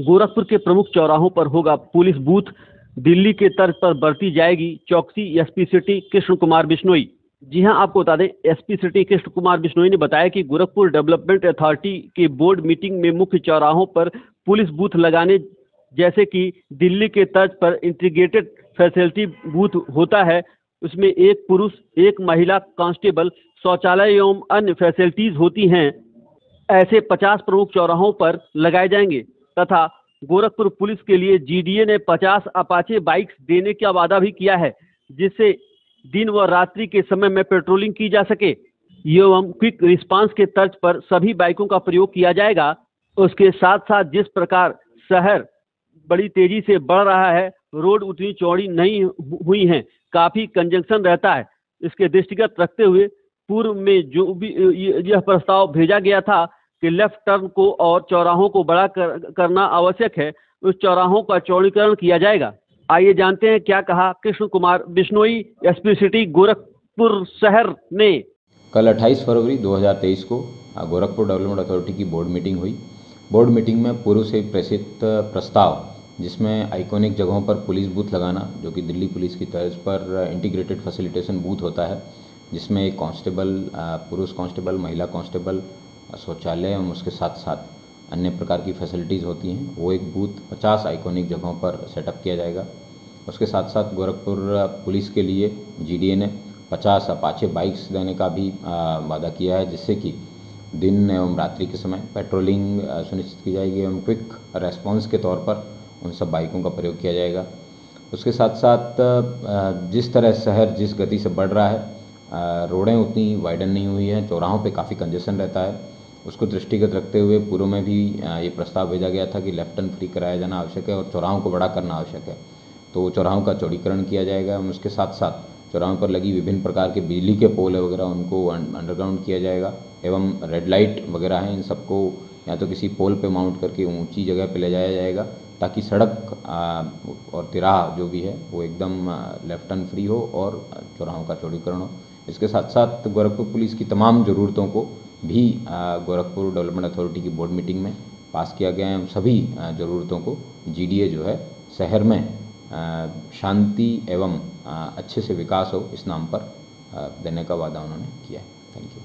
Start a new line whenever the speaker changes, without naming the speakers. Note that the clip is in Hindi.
गोरखपुर के प्रमुख चौराहों पर होगा पुलिस बूथ। दिल्ली के तर्ज पर बरती जाएगी चौकसी एसपी सिटी कृष्ण कुमार बिश्नोई। जी हाँ, आपको बता दें, एसपी सिटी कृष्ण कुमार बिश्नोई ने बताया कि गोरखपुर डेवलपमेंट अथॉरिटी के बोर्ड मीटिंग में मुख्य चौराहों पर पुलिस बूथ लगाने जैसे कि दिल्ली के तर्ज पर इंटीग्रेटेड फैसिलिटी बूथ होता है। उसमें एक पुरुष, एक महिला, कांस्टेबल, शौचालय एवं अन्य फैसिलिटीज़ होती हैं। ऐसे 50 प्रमुख चौराहों पर लगाए जाएँगे। तथा गोरखपुर पुलिस के लिए जीडीए ने 50 अपाचे बाइक्स देने का वादा भी किया है, जिससे दिन व रात्रि के समय में पेट्रोलिंग की जा सके। एवं क्विक रिस्पांस के तर्ज पर सभी बाइकों का प्रयोग किया जाएगा। उसके साथ साथ जिस प्रकार शहर बड़ी तेज़ी से बढ़ रहा है, रोड उतनी चौड़ी नहीं हुई है, काफ़ी कंजंक्शन रहता है। इसके दृष्टिगत रखते हुए पूर्व में जो भी यह प्रस्ताव भेजा गया था कि लेफ़्ट टर्न को और चौराहों को बड़ा कर, करना आवश्यक है उस चौराहों का चौड़ीकरण किया जाएगा। आइए जानते हैं क्या कहा कृष्ण कुमार बिश्नोई एसपी सिटी गोरखपुर शहर ने।
कल 28 फरवरी 2023 को गोरखपुर डेवलपमेंट अथॉरिटी की बोर्ड मीटिंग हुई। बोर्ड मीटिंग में पूर्व से प्रेषित प्रस्ताव जिसमें आइकॉनिक जगहों पर पुलिस बूथ लगाना जो कि दिल्ली पुलिस की तर्ज पर इंटीग्रेटेड फैसिलिटेशन बूथ होता है जिसमें एक कांस्टेबल पुरुष कांस्टेबल महिला कांस्टेबल शौचालय एवं उसके साथ साथ अन्य प्रकार की फैसिलिटीज़ होती हैं। वो एक बूथ 50 आइकॉनिक जगहों पर सेटअप किया जाएगा। उसके साथ साथ गोरखपुर पुलिस के लिए जीडीए ने 50 अपाचे बाइक्स देने का भी वादा किया है, जिससे कि दिन एवं रात्रि के समय पेट्रोलिंग सुनिश्चित की जाएगी एवं क्विक रेस्पॉन्स के तौर पर उन सब बाइकों का प्रयोग किया जाएगा। उसके साथ साथ जिस तरह शहर जिस गति से बढ़ रहा है रोडें उतनी वाइडन नहीं हुई हैं, चौराहों पे काफ़ी कंजेशन रहता है। उसको दृष्टिगत रखते हुए पूर्व में भी ये प्रस्ताव भेजा गया था कि लेफ़्ट टर्न फ्री कराया जाना आवश्यक है और चौराहों को बड़ा करना आवश्यक है। तो चौराहों का चौड़ीकरण किया जाएगा और उसके साथ साथ चौराहों पर लगी विभिन्न प्रकार के बिजली के पोल वगैरह उनको अंडरग्राउंड किया जाएगा एवं रेड लाइट वगैरह हैं, इन सबको या तो किसी पोल पे माउंट करके ऊँची जगह पे ले जाया जाएगा ताकि सड़क और तिराह जो भी है वो एकदम लेफ़्ट टर्न फ्री हो और चौराहों का चौड़ीकरण हो। इसके साथ साथ गोरखपुर पुलिस की तमाम ज़रूरतों को भी गोरखपुर डेवलपमेंट अथॉरिटी की बोर्ड मीटिंग में पास किया गया है उन सभी ज़रूरतों को। जीडीए जो है, शहर में शांति एवं अच्छे से विकास हो, इस नाम पर देने का वादा उन्होंने किया है। Thank you